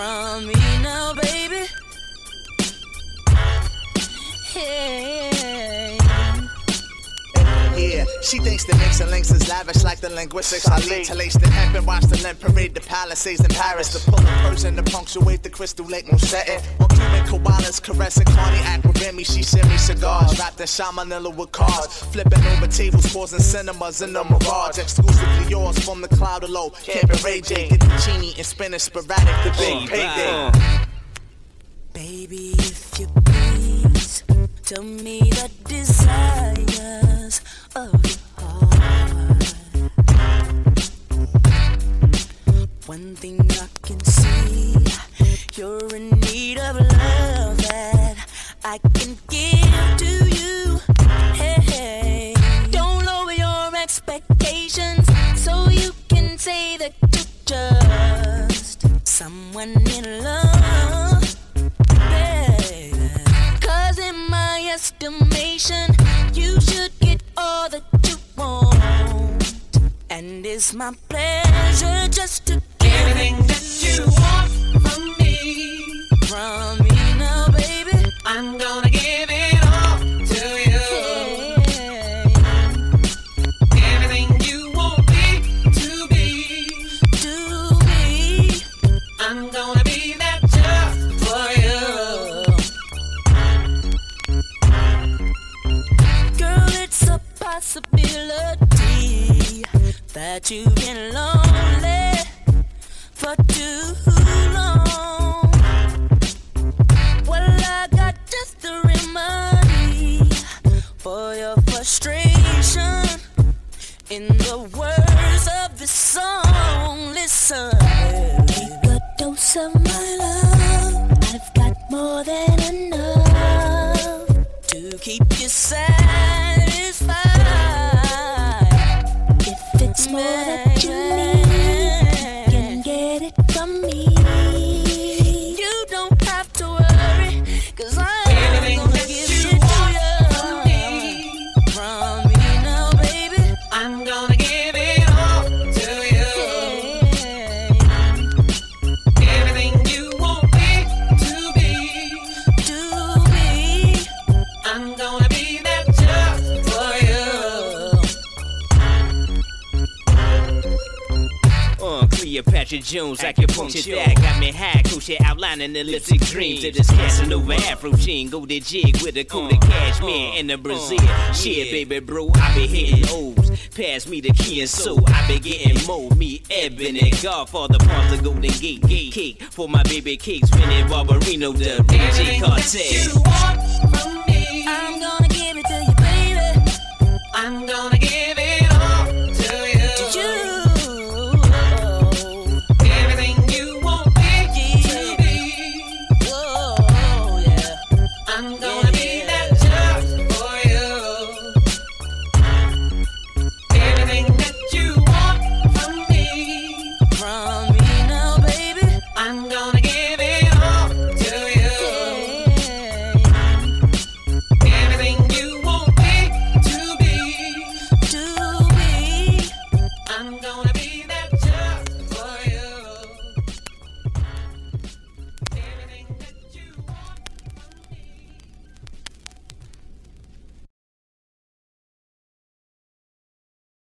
from me now, baby. Hey. Yeah, she thinks the mix and links is lavish like the linguistics. I lead to lace the hemp and watch the lamp parade the palisades in Paris. The pull of Persian to punctuate the crystal lake no setting. While Cuban koalas caressing cognac with Remy, she send me cigars. Wrapped in shamanilla with cars. Flipping over tables, pausing cinemas in the mirage. Exclusively yours from the cloud of low. Can't be Ray J. Get the genie and spinning sporadic, the big payday. Baby, if you please, tell me the desires of your heart. One thing I can see, I can give to you. Hey, hey. don't lower your expectations so you can say that you're just someone in love. baby. Cause in my estimation, you should get all that you want. And it's my pleasure just to give Everything that you want I'm gonna give it all to you. Everything you want me to be, do me. I'm gonna be that just for you. Girl, it's a possibility that you've been lonely frustration. In the words of this song, listen. Take a dose of my love. I've got more than enough to keep you satisfied. If it's more that you need, you can get it from me. Cleopatra Jones, acupuncture that got me high, crochet outlining elliptic dreams of this Casanova Afro sheen, go to jig with a coat of uh-huh. cashmere and a uh-huh. Brazil. Shit, baby bro, I be hitting O's. Pass me the key and so I be getting more. Me, Ebony, Godfather, part the Golden Gate, gate cake for my baby cakes, Vinny Barbarino, the Ray Everything that you Cartel. want from me, I'm gonna give it to you, baby. I'm gonna